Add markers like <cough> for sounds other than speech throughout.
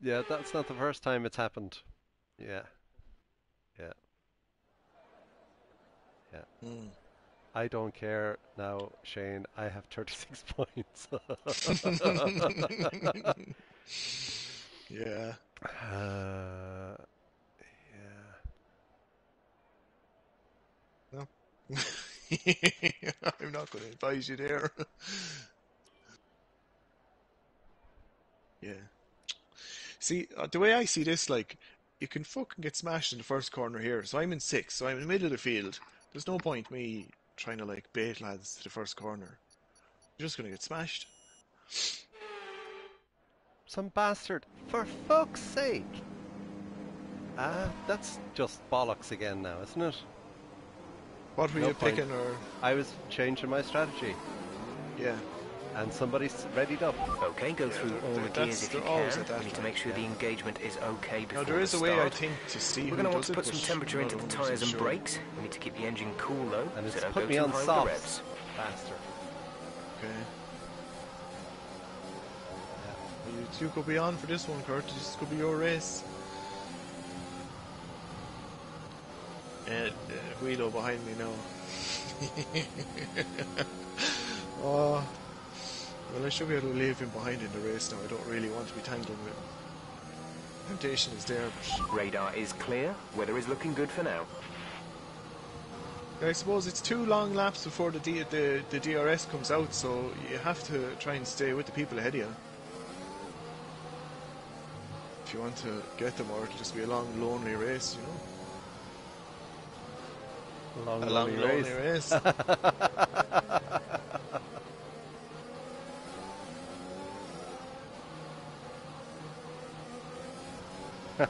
Yeah, that's not the first time it's happened. Yeah. Yeah. Yeah. Hmm. I don't care now, Shane. I have 36 <laughs> points. Yeah. Uh, yeah. No. <laughs> I'm not going to advise you there. <laughs> yeah. See, uh, the way I see this, like, you can fucking get smashed in the first corner here. So I'm in six, so I'm in the middle of the field. There's no point me trying to, like, bait lads to the first corner. You're just going to get smashed. Some bastard. For fuck's sake! Ah, that's just bollocks again now, isn't it? What were No you point. picking, or. I was changing my strategy, Yeah. And somebody's readied up. Okay, go Yeah, through all the gears if you can. We need to make sure the engagement is okay before Now, there is the a way, I think, to see We're going to want to put some temperature into the tyres and sure. brakes. We need to keep the engine cool though, And so it's don't put go me too on high with the softs. revs. Bastard. Okay. You two could be on for this one, Kurt. This could be your race. And uh, Guido behind me now. <laughs> oh. Well, I should be able to leave him behind in the race now. I don't really want to be tangling with him. Temptation is there, but Radar is clear. Weather is looking good for now. I suppose it's two long laps before the, D- the the DRS comes out, so you have to try and stay with the people ahead of you. If you want to get them, or it'll just be a long, lonely race, you know. Long, A long, lonely lonely race. race. <laughs> <laughs>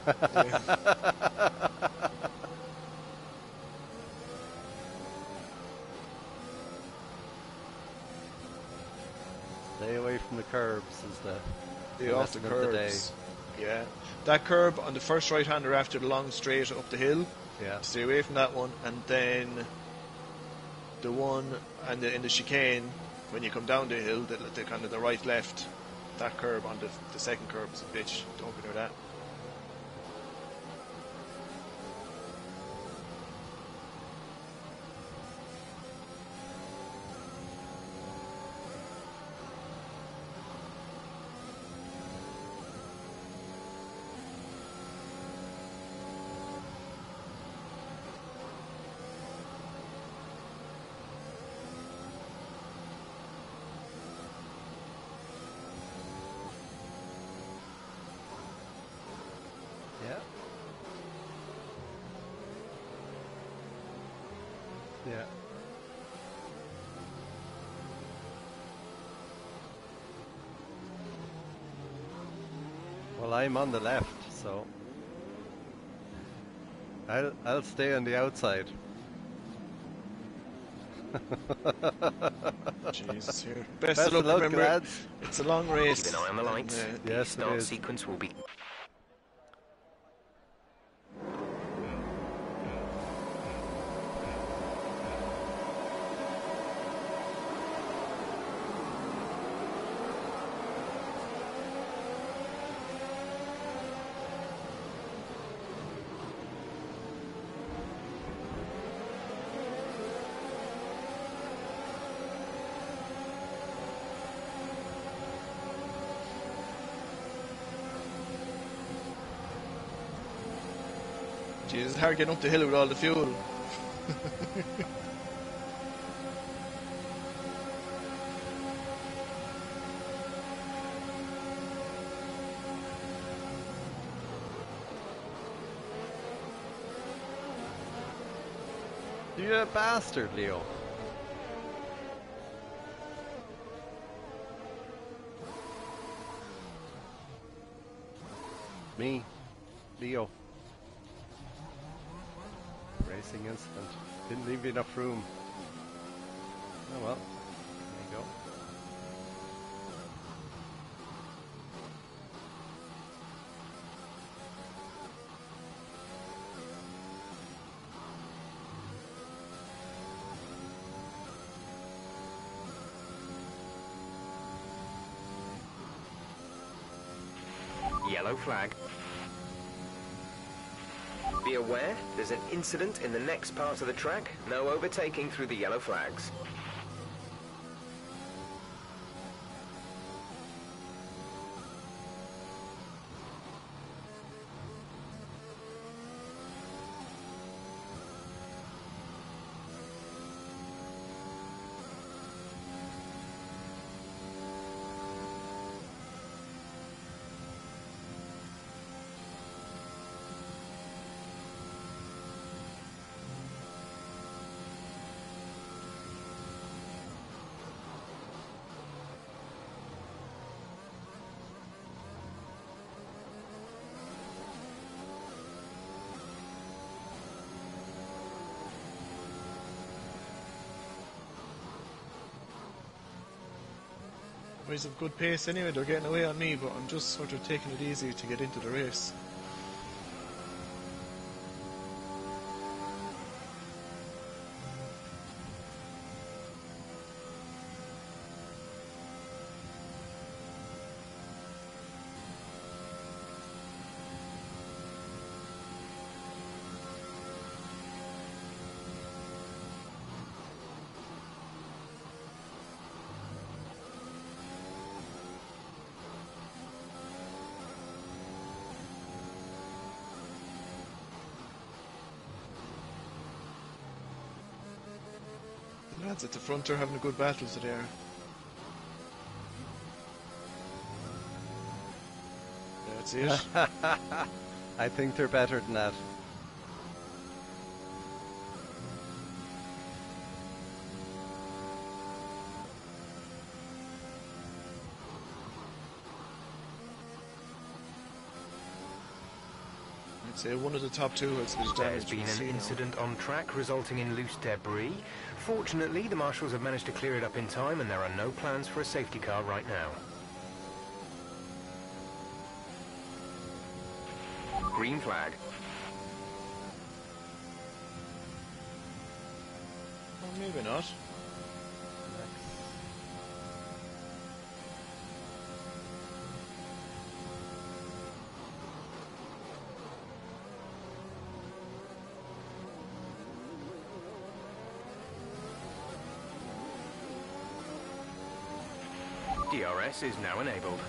Stay away from the curbs is the, the off the of the day. Yeah, that curb on the first right-hander after the long straight up the hill. Yeah. Stay away from that one, and then the one and the, in the chicane when you come down the hill, the, the kind of the right-left, that curb on the the second curb is a bitch. Don't go near that. Yeah. Yeah. Well, I'm on the left, so I'll I'll stay on the outside. Jesus, here. <laughs> Best, Best of luck, luck, remember, lads. it's a long race. Keep an eye on the lights. uh, the Yes, it start sequence will be Jesus, it's hard getting up the hill with all the fuel. <laughs> You a bastard, Leo. Me, Leo. Incident. Didn't leave enough room. Oh well. There you go. yellow flag. Be aware, there's an incident in the next part of the track. No overtaking through the yellow flags. Boys have good pace anyway, they're getting away on me, but I'm just sort of taking it easy to get into the race. Lads at the front are having a good battle today. That's it. <laughs> I think they're better than that. I'd uh, one of the top two has been There has been an incident on track resulting in loose debris. Fortunately, the marshals have managed to clear it up in time and there are no plans for a safety car right now. Green flag. Or maybe not. DRS is now enabled.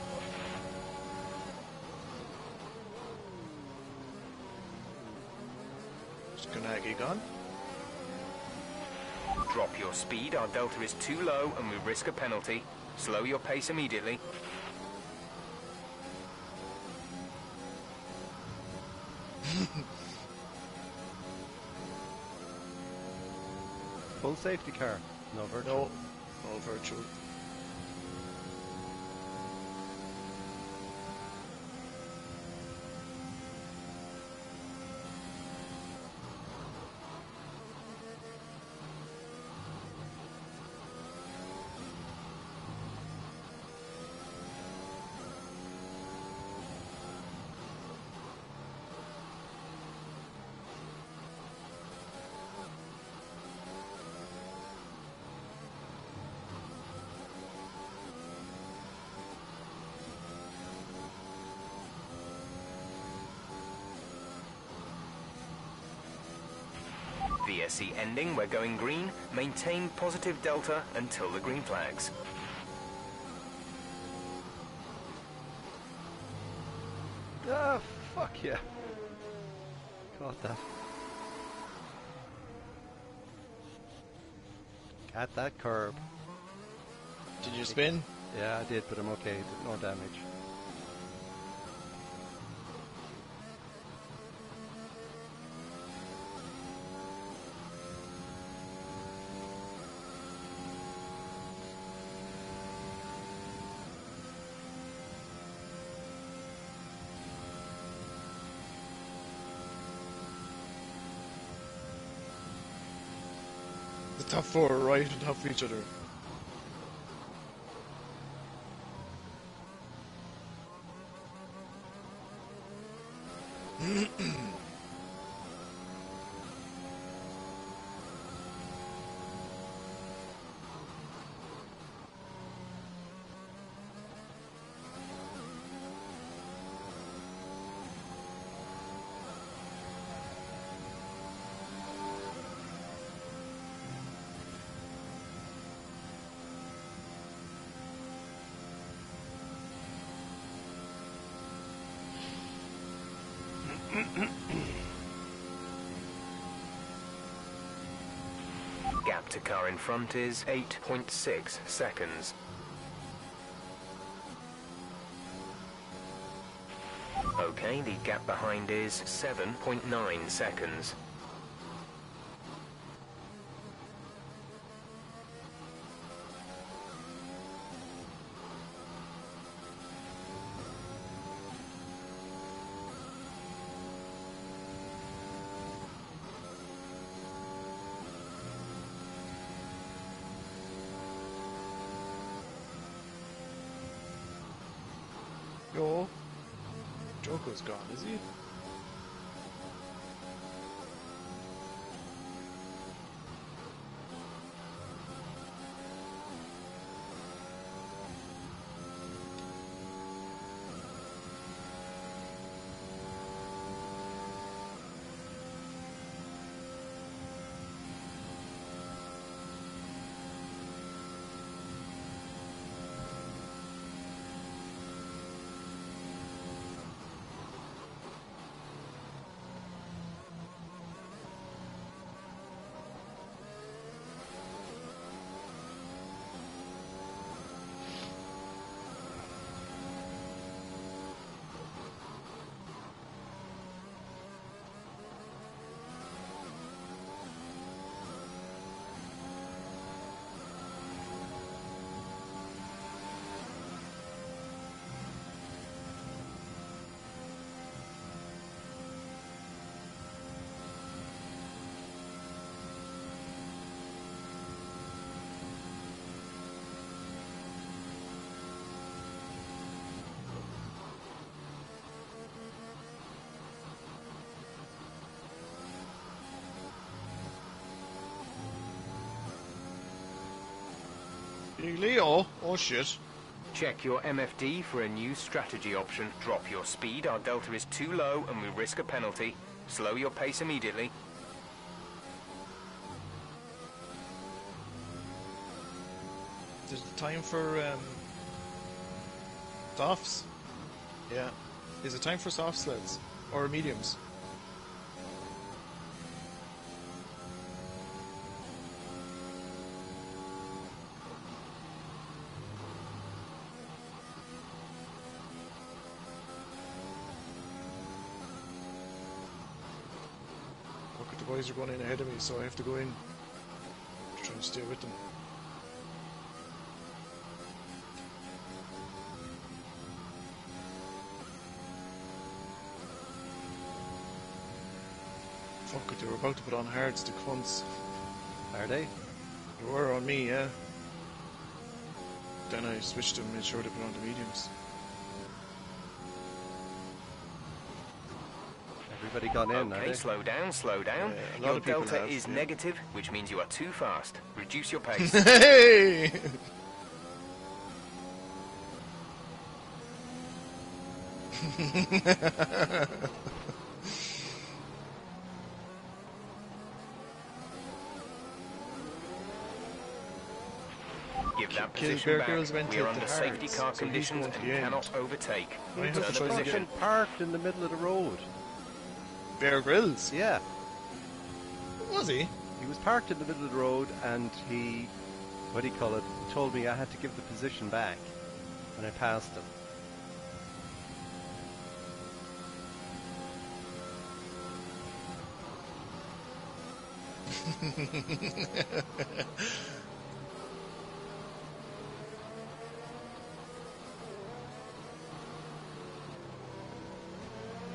Is gone? Drop your speed, our delta is too low and we risk a penalty. Slow your pace immediately. <laughs> Full safety car. No virtue. No. No virtual. VSC ending, we're going green. Maintain positive delta until the green flags. Ah, fuck yeah. Got that. At that curb. Did you spin? Yeah, I did, but I'm okay. No damage. Top four right on top of each other. In front is 8.6 seconds. Okay, the gap behind is 7.9 seconds. Yo. Joko's gone, is he? Big Leo? Oh shit. Check your MFD for a new strategy option. Drop your speed, our delta is too low and we risk a penalty. Slow your pace immediately. There's the time for um, softs. Yeah. Is it time for soft sleds or mediums? Boys are going in ahead of me, so I have to go in. Try and stay with them. Fuck it, they were about to put on hards to cunts. Are they? They were on me, yeah. Then I switched them and made sure they put on the mediums. Everybody gone in, Okay, slow down, slow down. Yeah, your delta have, is yeah. negative, which means you are too fast. Reduce your pace. <laughs> Hey! Give that position back. We are under safety car conditions and cannot overtake. Turn the try to get- position. Parked in the middle of the road. Bear Grylls? Yeah. Was he? He was parked in the middle of the road and he, what do you call it, told me I had to give the position back when I passed him. <laughs>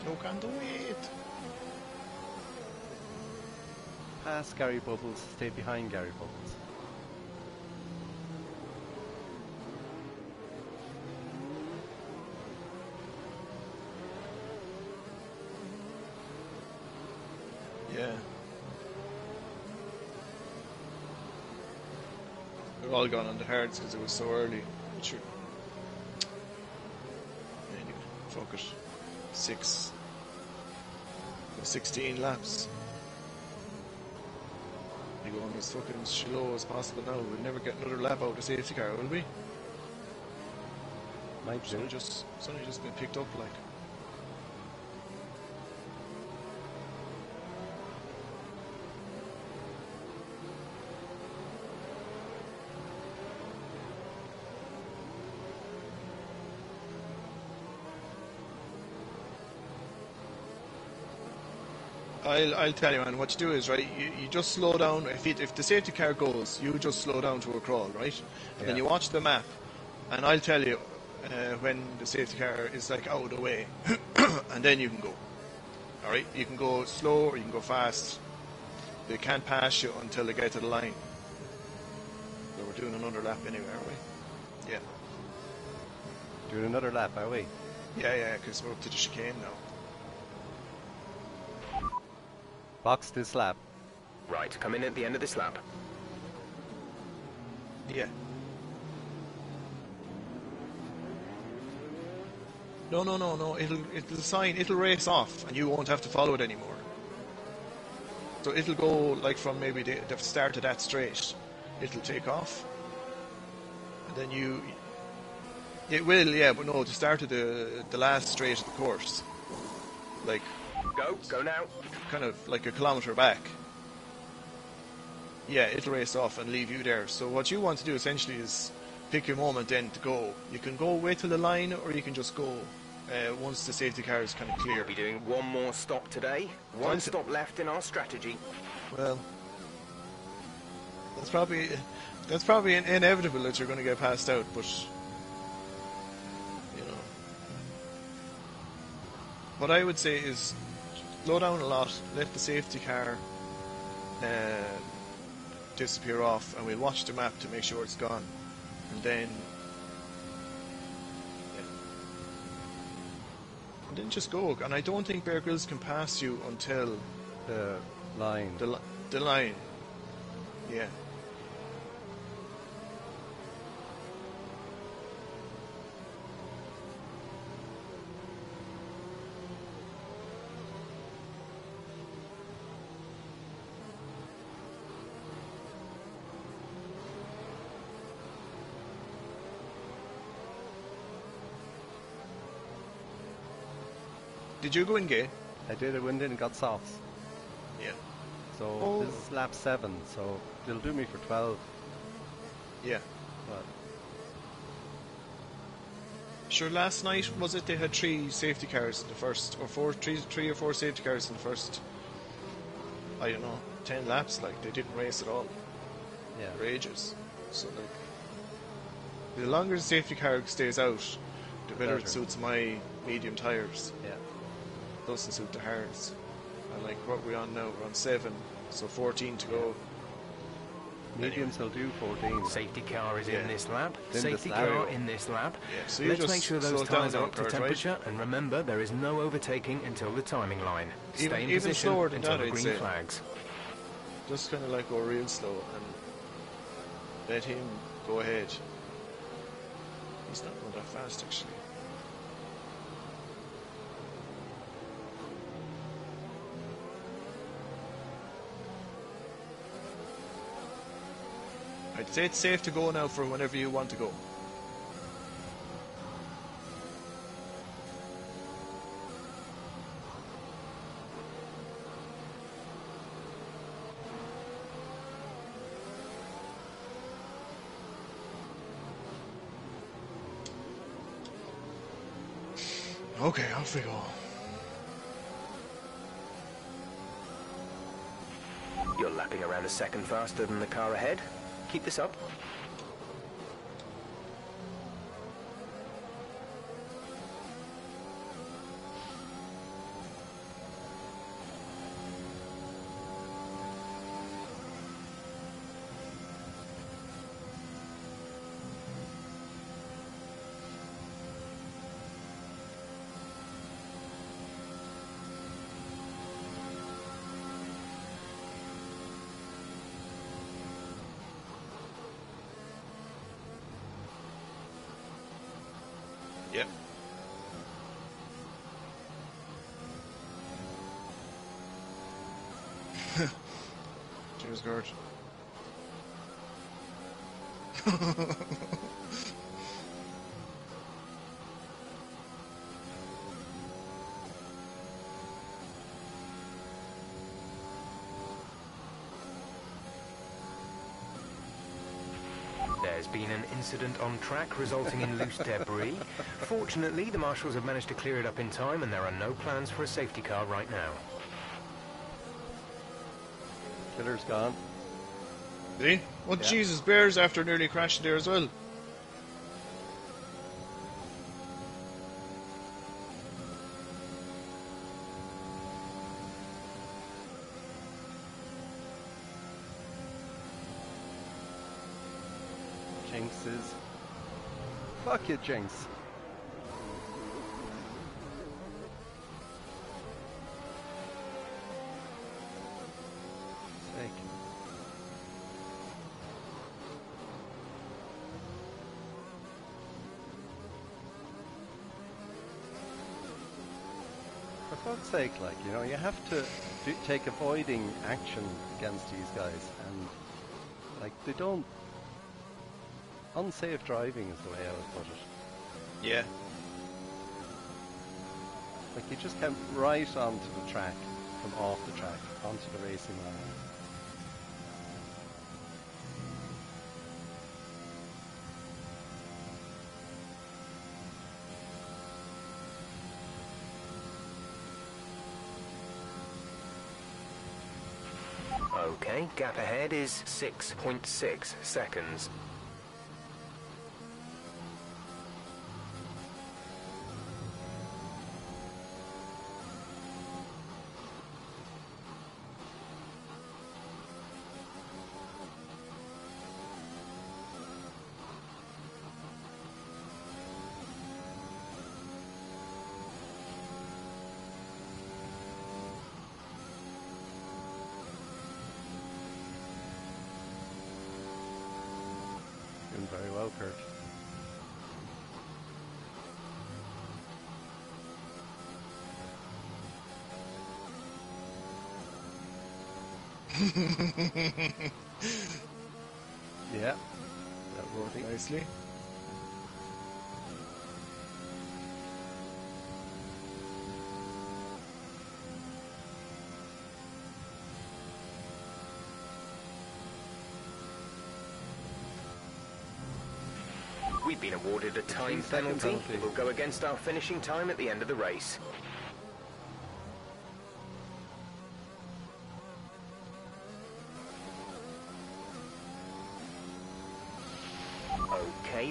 No can do it. Pass Gary Bubbles, to stay behind Gary Bubbles. Yeah. We've all gone on the hards because it was so early. Sure. Anyway, fuck it. Six. 16 laps. Go on as fucking slow as possible now. We'll never get another lap out of safety car, will we? Might do. just, it's just been picked up like. I'll, I'll tell you, man. What you do is right. You, you just slow down. If it, if the safety car goes, you just slow down to a crawl, right? And then you watch the map, and I'll tell you uh, when the safety car is like out of the way, <coughs> and then you can go. All right. You can go slow or you can go fast. They can't pass you until they get to the line. So we're doing another lap anyway, are we? Yeah. Doing another lap, are we? Yeah, yeah. Because we're up to the chicane now. Box this lap. Right, come in at the end of this lap. Yeah. No, no, no, no. It'll it'll sign. It'll race off, and you won't have to follow it anymore. So it'll go like from maybe the, the start of that straight. It'll take off, and then you. It will, yeah, but no, the start of the the last straight of the course, like Go, go now. kind of like a kilometre back. Yeah, it'll race off and leave you there. So what you want to do essentially is pick your moment then to go. You can go wait till the line, or you can just go uh, once the safety car is kind of clear. We'll be doing one more stop today. One stop left in our strategy. Well, that's probably that's probably in- inevitable that you're going to get passed out, but you know. What I would say is slow down a lot, let the safety car uh, disappear off, and we'll watch the map to make sure it's gone, and then. yeah. And then just go, and I don't think Bear Grylls can pass you until The line. the, li- the line. Yeah. Did you go in gay? I did. I went in and got softs. Yeah. So Oh. this is lap seven. So it'll do me for twelve. Yeah. But Sure, last night was it they had three safety cars in the first, or four, three, three or four safety cars in the first. I don't know, ten laps. Like they didn't race at all yeah. for ages. So like, the longer the safety car stays out, the better it suits my medium tires. Yeah. Doesn't suit the hards. And like what we on now? We're on seven, so fourteen to go. Mediums will do fourteen. Safety car is Yeah. in this lap. In Safety car in this lap. Yeah, so Let's just make sure those tyres are up to Kurt, right? temperature, and remember there is no overtaking until the timing line. Stay Even- in even position slower than until that, the green flags. Just kind of like go real slow and let him go ahead. He's not going that fast actually. Say it's safe to go now for whenever you want to go. Okay, off we go. You're lapping around a second faster than the car ahead. Keep this up. Yep. <laughs> Cheers, Gord. <laughs> incident on track resulting in loose debris. Fortunately, the marshals have managed to clear it up in time and there are no plans for a safety car right now. Killer's gone. See? Well, yeah. Jesus, Bears after nearly crashed there as well. Fuck you, Jinx. For fuck's sake, like, you know, you have to do, take avoiding action against these guys, and, like, they don't unsafe driving is the way I would put it. Yeah. Like you just came right onto the track from off the track onto the racing line. Okay, gap ahead is 6.6 seconds. <laughs> yeah, that roadie. Nicely. We've been awarded a time penalty. penalty. It will go against our finishing time at the end of the race.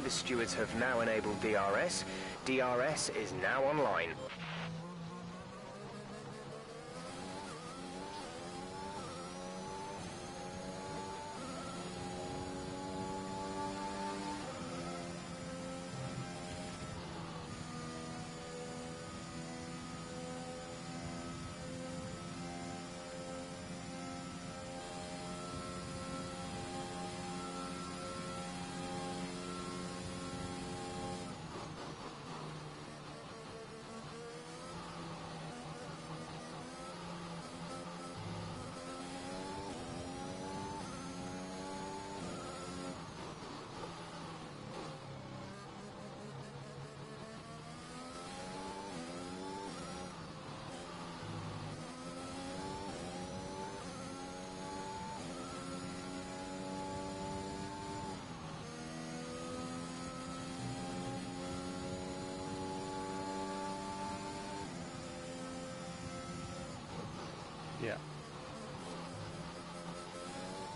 The stewards have now enabled DRS. DRS is now online. Yeah,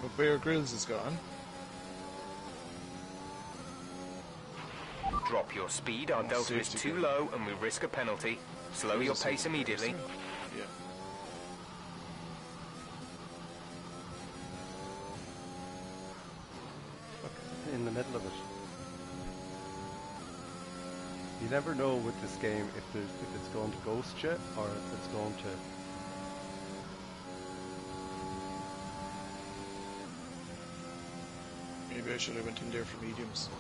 Well, Bear Grylls is gone. Drop your speed, our delta is too car. low and we risk a penalty. Slow your pace immediately. Yeah. in the middle of it. You never know with this game if there's if it's going to ghost you or if it's going to. I should have went in there for mediums.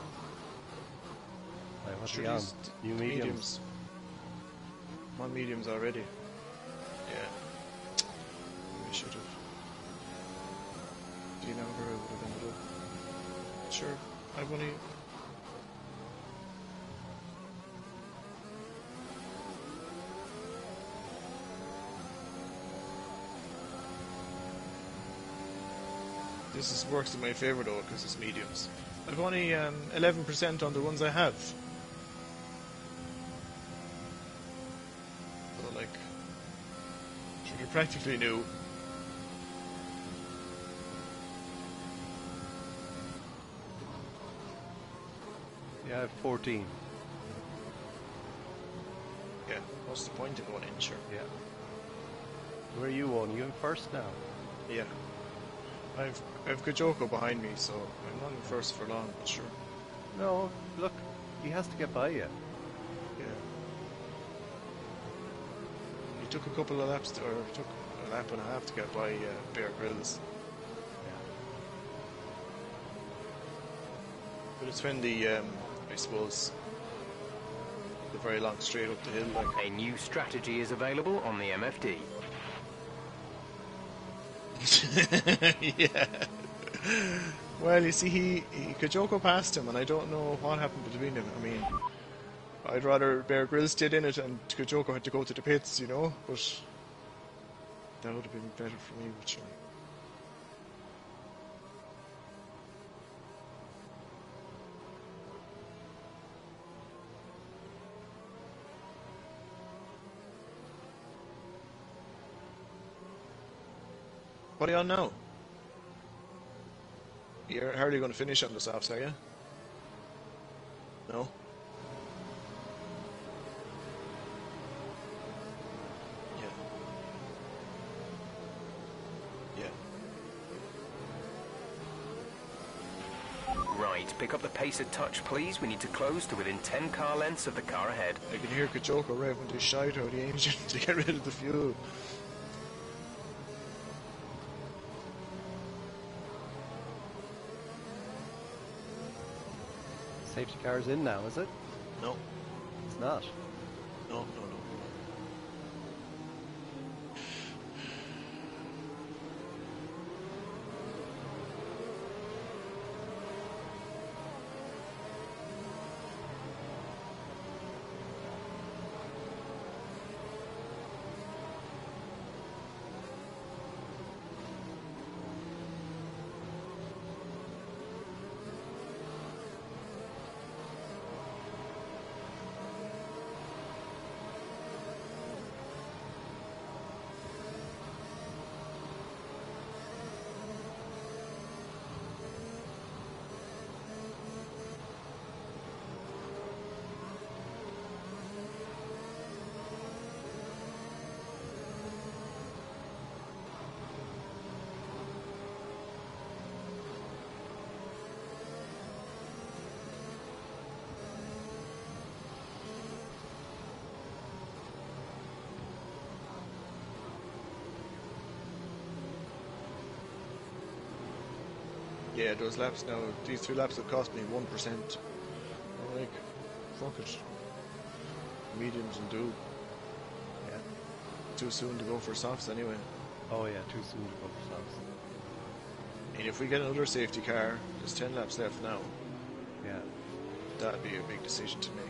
Like, what's Sure he on? these d- New mediums. I'm on mediums already. Yeah. Maybe I should have. Do you know where I would have ended up? Sure. I've only. This is, works in my favor though, because it's mediums. I've only um, 11% on the ones I have. So like, should be practically new. Yeah, I have 14. Yeah, what's the point of going in. Yeah. Where are you on? You in first now? Yeah. I've I've Kajoko behind me, so I'm not in first for long, but sure. No, look, he has to get by you. Yeah. He took a couple of laps, to, or he took a lap and a half to get by uh, Bear Grylls. But it's when the, um, I suppose, the very long straight up the hill, like. A new strategy is available on the MFD. <laughs> yeah. Well, you see, he, he Kajoko passed him, and I don't know what happened between them. I mean, I'd rather Bear Grylls did in it and Kajoko had to go to the pits, you know, but that would have been better for me, but sure. What are you on now? You're hardly going to finish on this softs, are you? No? Yeah. Yeah. Right, pick up the pace a touch, please. We need to close to within 10 car lengths of the car ahead. I can hear Kajoko revving to shout out the engine <laughs> to get rid of the fuel. Safety car's in now, is it? No, It's not. no, no, no. Yeah, those laps now, these two laps have cost me 1%. I'm like, fuck it. Mediums and do. Yeah. Too soon to go for softs anyway. Oh yeah, too soon to go for softs. And if we get another safety car, there's 10 laps left now. Yeah. That'd be a big decision to make.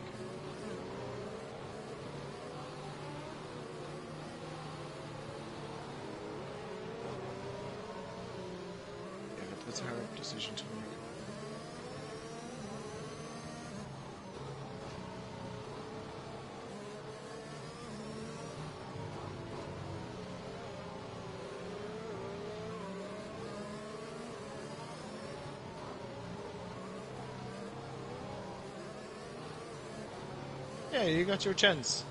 Yeah, that's a hard decision to make. Yeah, you got your chance.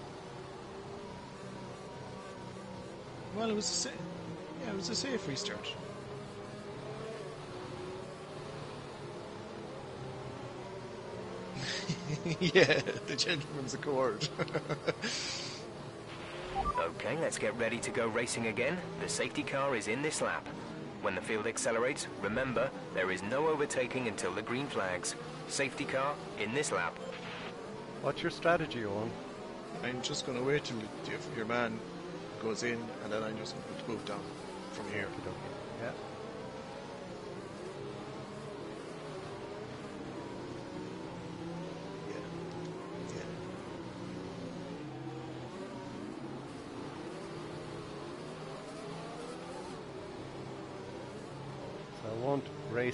Well, it was a yeah, it was a safe restart. <laughs> yeah, the gentleman's accord. <laughs> Okay, let's get ready to go racing again. The safety car is in this lap. When the field accelerates, remember, there is no overtaking until the green flags. Safety car in this lap. What's your strategy, Owen? I'm just going to wait till if your man goes in, and then I'm just going to move down from here. Yeah.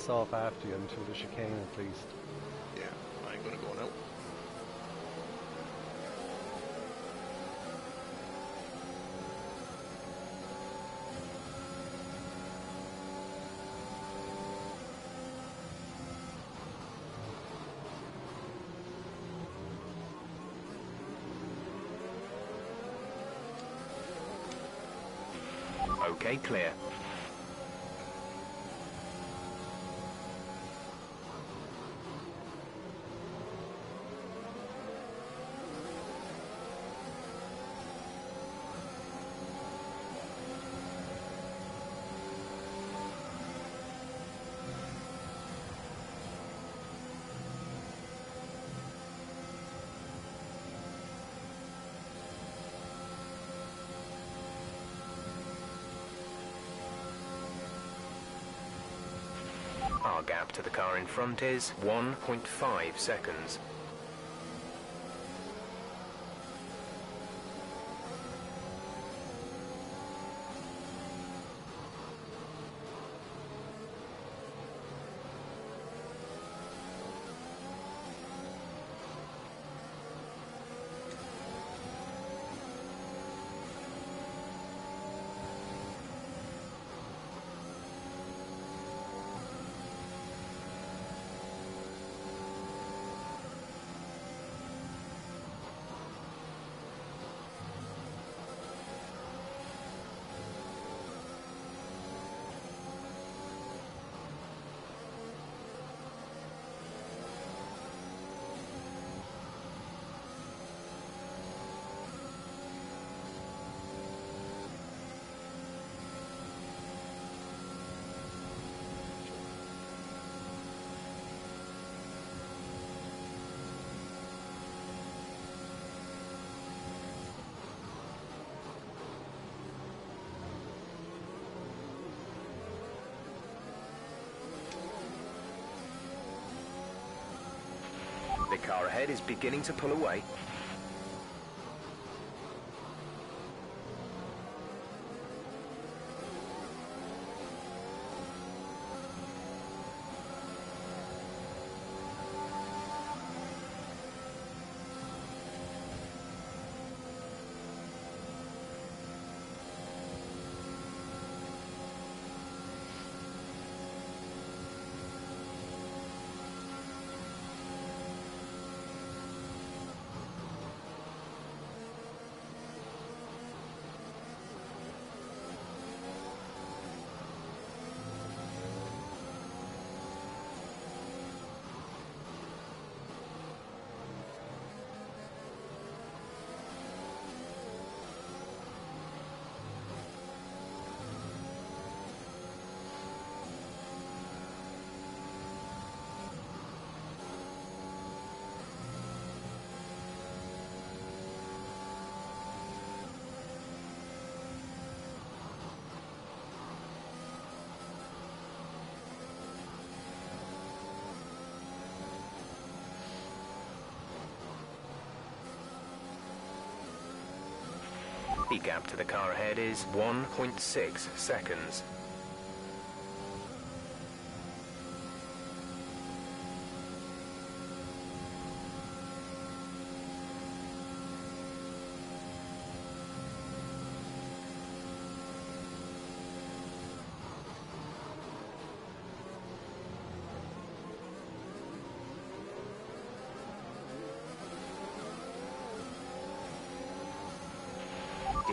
race off after you until the chicane at least. Yeah, I ain't gonna go now. Okay, clear. Front is 1.5 seconds. Car ahead is beginning to pull away. The gap to the car ahead is 1.6 seconds.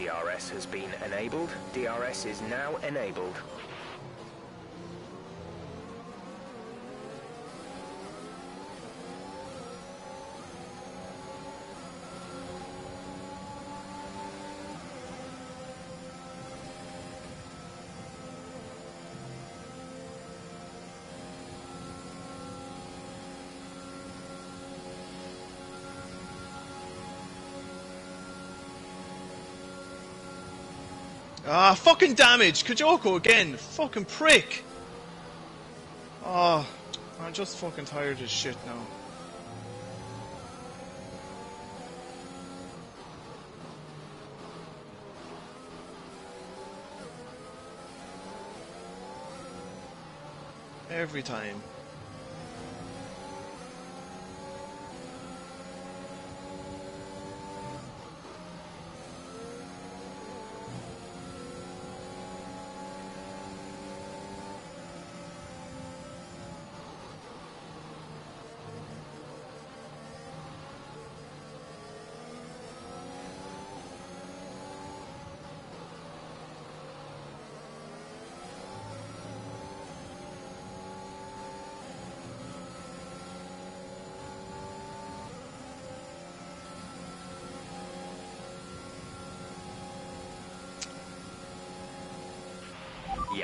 DRS has been enabled. DRS is now enabled. Ah, fucking damage! Kajoko again! Fucking prick! Oh, I'm just fucking tired as shit now. Every time.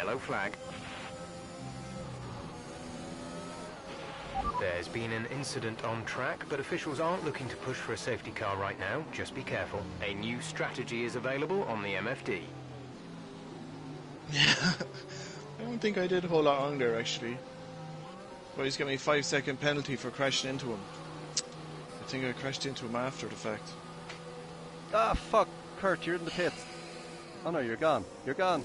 Yellow flag. There's been an incident on track, but officials aren't looking to push for a safety car right now. Just be careful. A new strategy is available on the MFD. Yeah <laughs> I don't think I did a whole lot wrong there, actually. But he's got me five second penalty for crashing into him. I think I crashed into him after the fact. Ah, fuck. Kurt, you're in the pits. Oh no, you're gone. You're gone.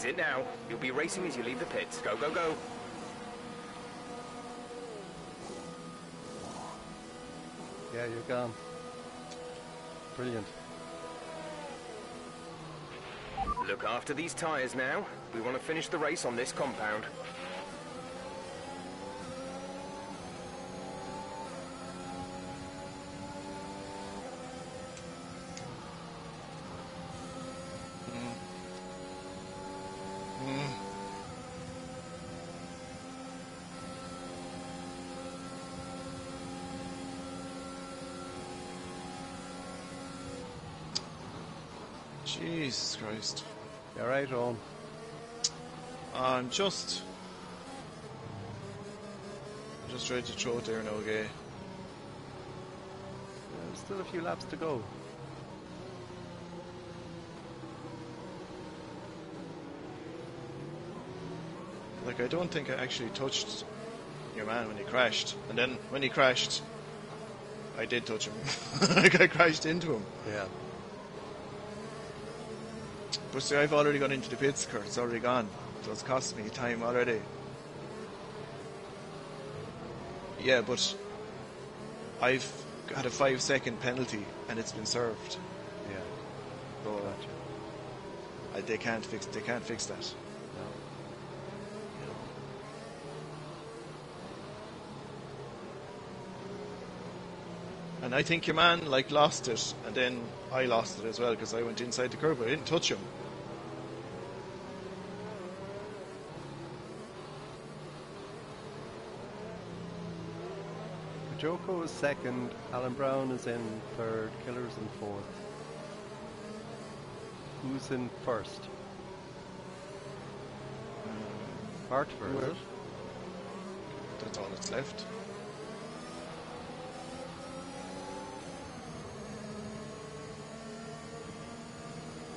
Exit now. You'll be racing as you leave the pits. Go, go, go. Yeah, you're gone. Brilliant. Look after these tyres now. We want to finish the race on this compound. Jesus Christ. You alright, Owen? I'm just. I'm just ready to throw it there now, okay? There's still a few laps to go. Like, I don't think I actually touched your man when he crashed. And then when he crashed, I did touch him. <laughs> like, I crashed into him. Yeah. But see, I've already gone into the pits, Kurt. It's already gone. So it's cost me time already. Yeah, but I've had a five second penalty and it's been served. Yeah. So Gotcha. I, they can't fix. They can't fix that. And I think your man like lost it, and then I lost it as well because I went inside the curb, but I didn't touch him. Joko is second, Alan Brown is in third, Killer's in fourth. Who's in first? Hartford, That's all that's left.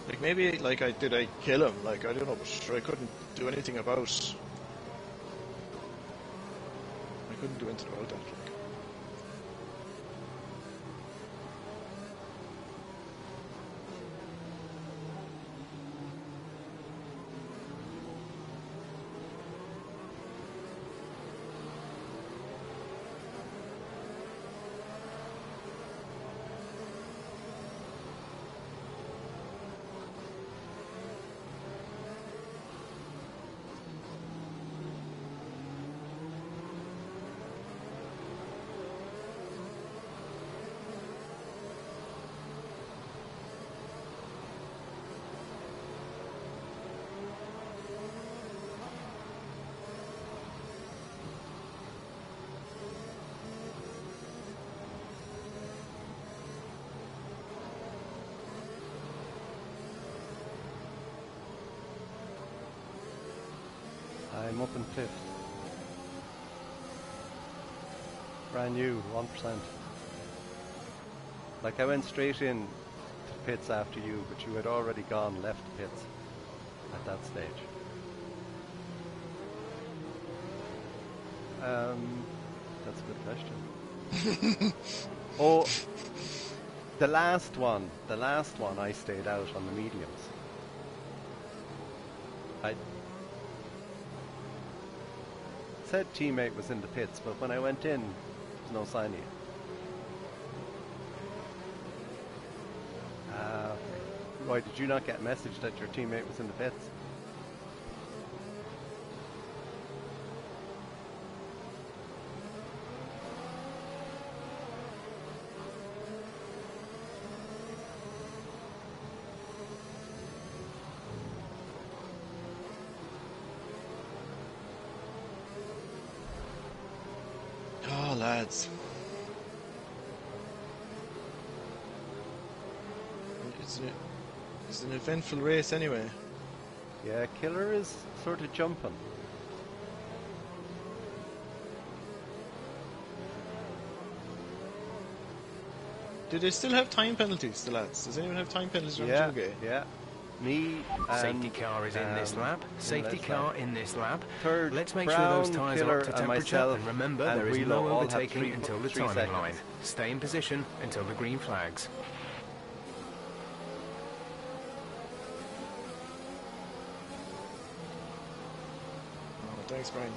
Like maybe like I did I kill him? Like I don't know, but I couldn't do anything about. I couldn't do anything about that. Like. I'm up in fifth. Brand new, 1%. Like I went straight in to pits after you, but you had already gone left pits at that stage. Um, that's a good question. <laughs> oh, the last one, the last one I stayed out on the mediums. I said teammate was in the pits, but when I went in, there was no sign of you. Why did you not get a message that your teammate was in the pits? Oh, lads. Is it, It's an eventful race anyway. Yeah, Killer is sort of jumping. Do they still have time penalties, the lads? Does anyone have time penalties on Yeah, Jugay? yeah. Me and Safety car is in this um, lap. Safety this car lap. in this lap. Third, Let's make sure those tyres are up to and temperature. myself And remember, and there is Relo no all overtaking three- until the three timing seconds. line. Stay in position until the green flags. Oh, thanks, Brian.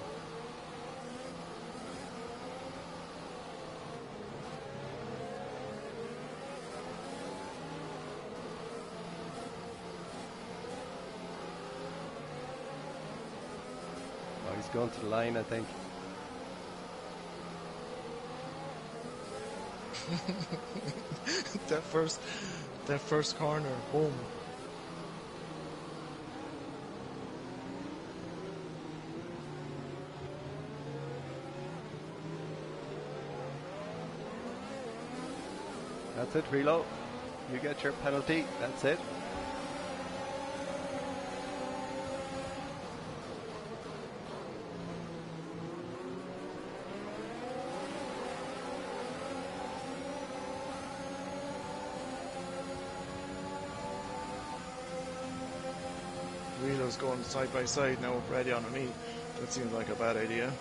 Oh, he's going to the line, I think. <laughs> that first, that first corner, boom. That's it, Relo. You get your penalty. That's it. Wheeler's going side by side now, ready on me. That seems like a bad idea.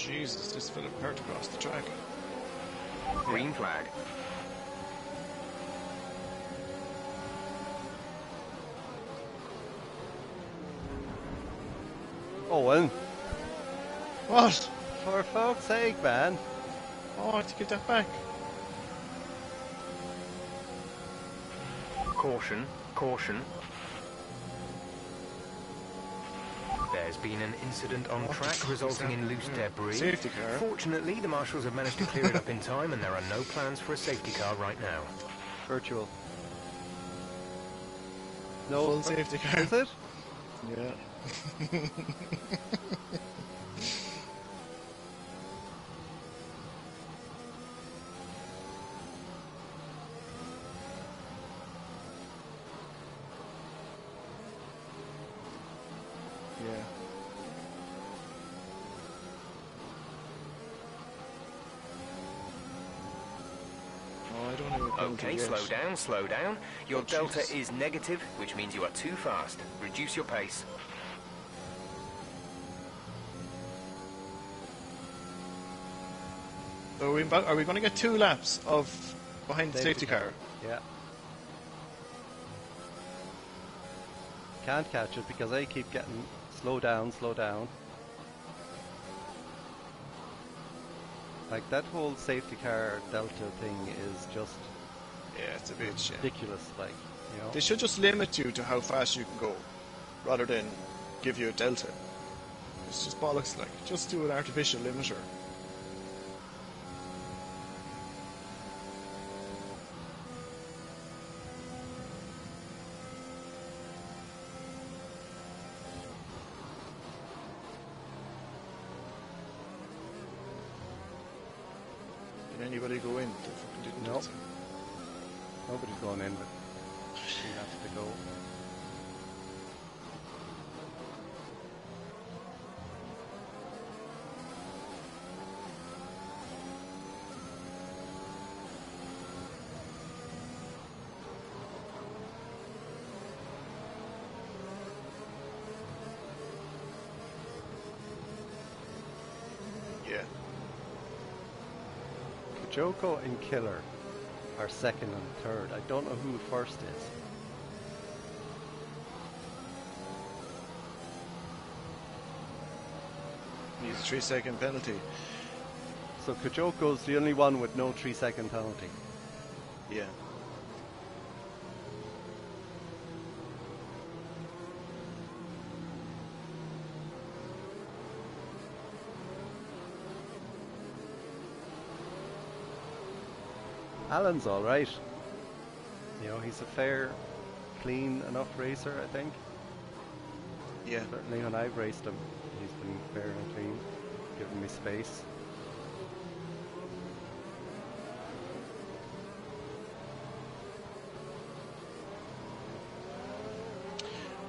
Jesus, this fell apart across the track. Green flag. Oh, Owen, What? for fuck's sake, man. Oh, I have to get that back. Caution, caution. Been an incident on What track resulting in loose Yeah. debris. Safety car. Fortunately, the marshals have managed to clear it up in time and there are no plans for a safety car right now. Virtual. No Full safety car. Is it? Yeah. yeah. <laughs> Oh, I don't have a penalty Okay, yet. Slow down, slow down. Your Oh, delta Jesus. is negative, which means you are too fast. Reduce your pace. Are we, about, are we going to get two laps of behind the safety car? Yeah. Can't catch it because they keep getting slow down, slow down. Like that whole safety car delta thing is just Yeah, it's a bit shit. ridiculous. Like, you know. They should just limit you to how fast you can go, rather than give you a delta. It's just bollocks. Like, just do an artificial limiter. anybody go in. They fucking didn't. Nope. so- Nobody's going in, but she has to go. Yeah. Kajoko and Killer are second and third. I don't know who first is. Needs a three second penalty. So Kajoko's the only one with no three second penalty. Yeah. Alan's alright. You know, he's a fair, clean enough racer, I think. Yeah. Certainly when I've raced him, he's been fair and clean, giving me space.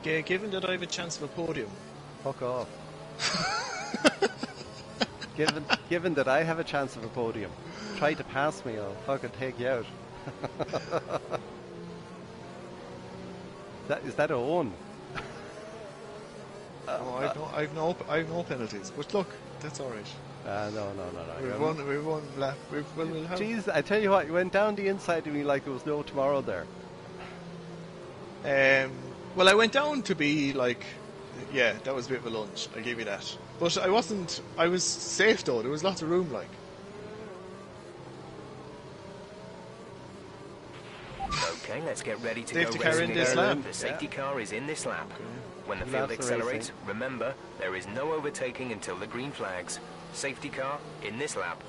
Yeah, given that I have a chance of a podium, Fuck off. <laughs> given, given that I have a chance of a podium, try to pass me, I'll fucking take you out. <laughs> that, is that a one? <laughs> oh, I've no, I've no, I've no penalties. But look, that's all right. Uh, no, no, no, no. We've won, we've won. We've, well, we'll. Jeez, I tell you what, you went down the inside of me like there was no tomorrow there. Um, well, I went down to be like, yeah, that was a bit of a lunge. I give you that. But I wasn't. I was safe though. There was lots of room. Like, Okay, let's get ready to Safety go car in this again. lap. The safety car is in this lap. When the field laps accelerates, racing. remember, there is no overtaking until the green flags. Safety car in this lap.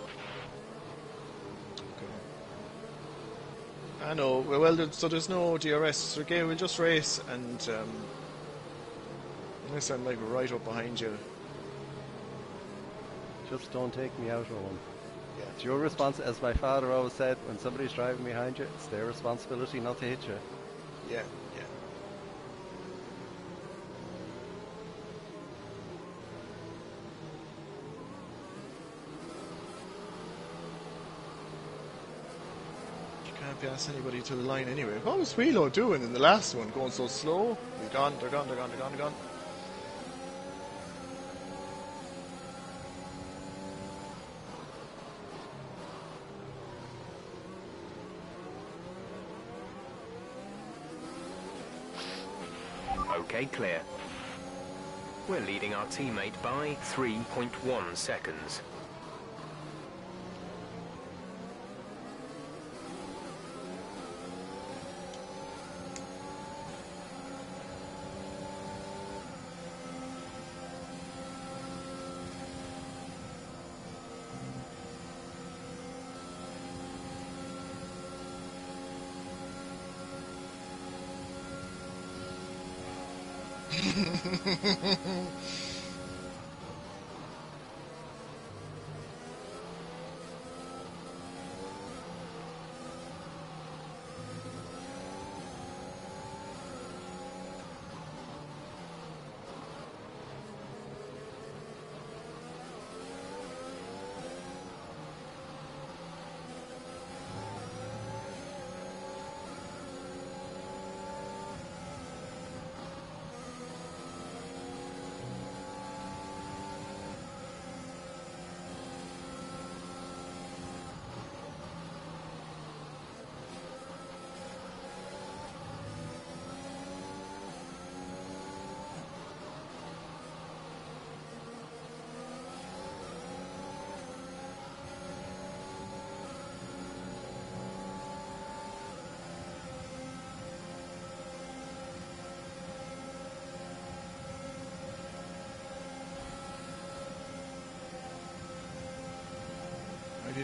I know. Well, well, so there's no DRS. So again, we'll just race and. Um, unless I'm like right up behind you. Just don't take me out, Owen. Yeah. It's your responsibility, as my father always said, when somebody's driving behind you, it's their responsibility not to hit you. Yeah. Yeah. You can't pass anybody to the line anyway. What was Wheelo doing in the last one? Going so slow? He's gone, they're gone, they're gone, they're gone, they're gone. Okay, clear. We're leading our teammate by 3.1 seconds. Might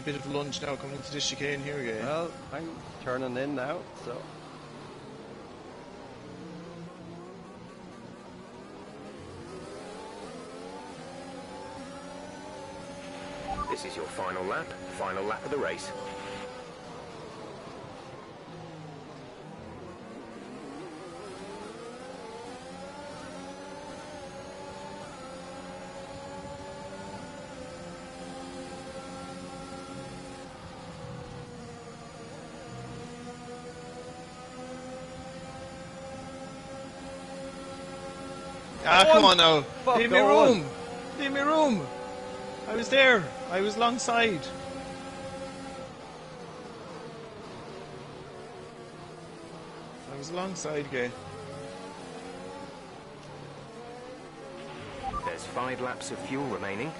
be a bit of a lunge now coming into this chicane here again. Well, I'm turning in now, so. This is your final lap, final lap of the race. Ah, come on now. Fuck Leave me on. room. Leave me room. I was there. I was alongside. I was alongside, Gay. There's five laps of fuel remaining.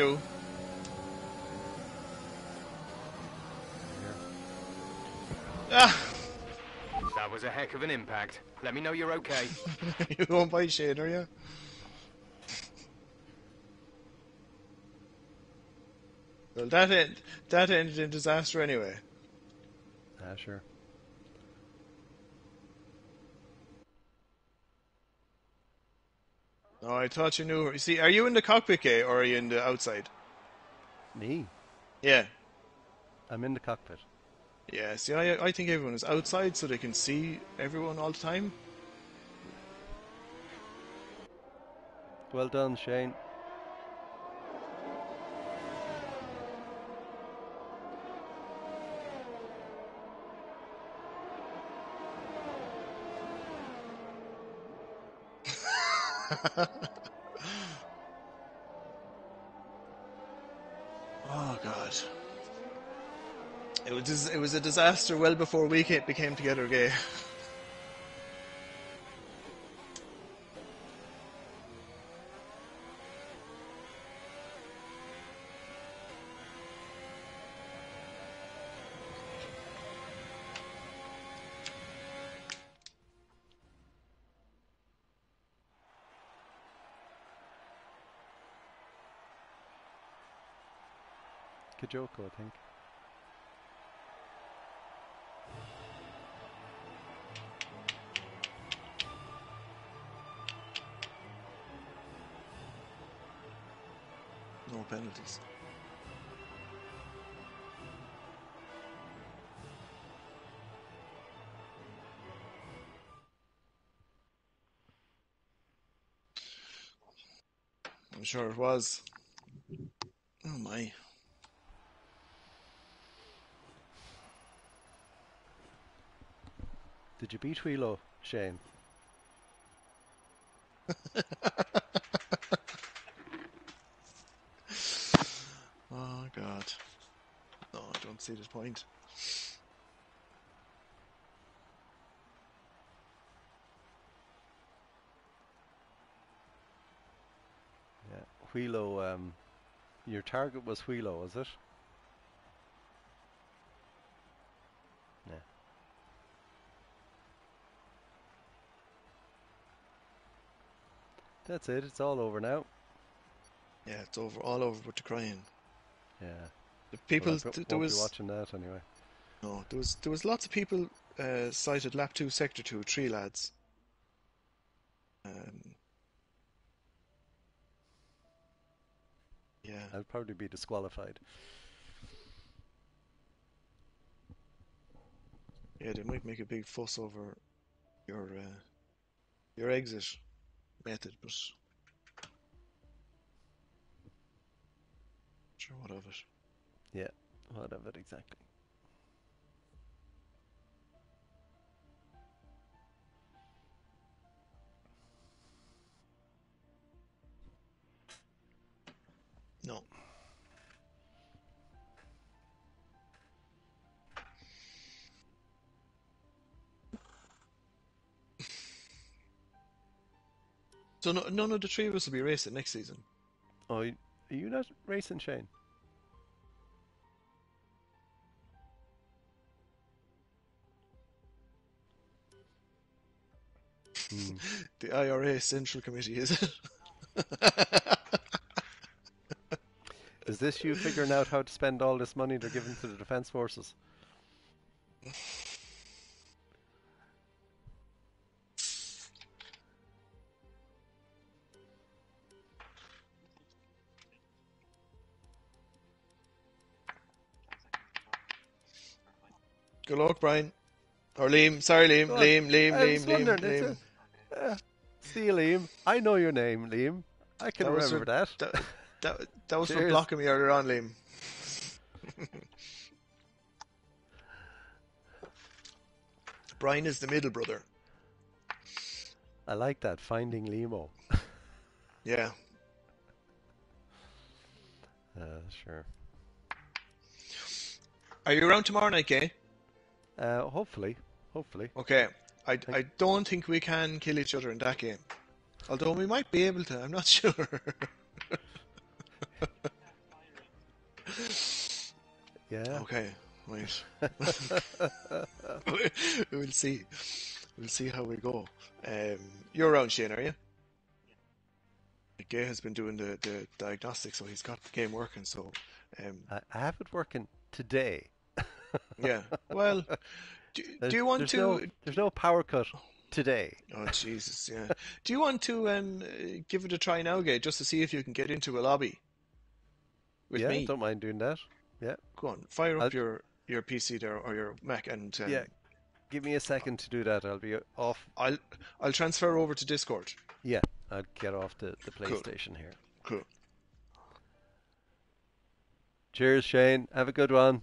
Do. Ah, That was a heck of an impact. Let me know you're okay. <laughs> you won't buy shade, are you? Well, that end, that ended in disaster anyway. Ah, sure. Oh, I thought you knew. her. You see, are you in the cockpit, Gay, or are you in the outside? Me? Yeah. I'm in the cockpit. Yeah, see, I, I think everyone is outside so they can see everyone all the time. Well done, Shane. <laughs> Oh God. It was it was a disaster well before we became together gay. <laughs> Kajoko, I think. No penalties. I'm sure it was. Oh my. Did you beat Wheelo, Shane? <laughs> Oh God. No, I don't see the point. Yeah. Wheelo, um, your target was Wheelo, was it? That's it, it's all over now. Yeah, it's over, all over but the crying. Yeah. The people, Well, I th- there was be watching that anyway. no, there was there was lots of people uh, cited lap two, sector two, three lads. Um, yeah, I'd probably be disqualified. yeah, they might make a big fuss over your uh, your exit method, but sure, what of it? Yeah, what of it exactly. No. So no, none of the three of us will be racing next season. Oh, are you not racing, Shane? Hmm. <laughs> The IRA Central Committee, is it? <laughs> Is this you figuring out how to spend all this money they're giving to the defense forces? <laughs> Good luck, Brian. Or Liam. Sorry, Liam. Liam, Liam, I Liam, Liam, Liam. uh, see you, Liam. I know your name, Liam. I can That remember that. That, that, that was for <laughs> blocking me earlier on, Liam. <laughs> Brian is the middle brother. I like that. Finding Limo. <laughs> Yeah. Uh, sure. Are you around tomorrow night, Gay? Uh, hopefully, hopefully. Okay. I, I don't think we can kill each other in that game. Although we might be able to, I'm not <laughs> sure. Yeah. okay, wait. <laughs> <laughs> we'll see. We'll see how we go. Um, you're around, Shane, are you? Gay has been doing the, the diagnostics, so he's got the game working. So, um, I, I have it working today. Yeah. <laughs> Well, do, do you want there's to? No, there's no power cut today. <laughs> Oh Jesus, yeah. Do you want to um, uh, give it a try now, Gay, just to see if you can get into a lobby with yeah, me? don't mind doing that. Yeah. Go on, fire up I'll- your your PC there or your Mac, and um, Yeah. Give me a second to do that. I'll be off. I'll I'll transfer over to Discord. Yeah, I'll get off the, the Cool. PlayStation here. Cool. Cheers, Shane. Have a good one.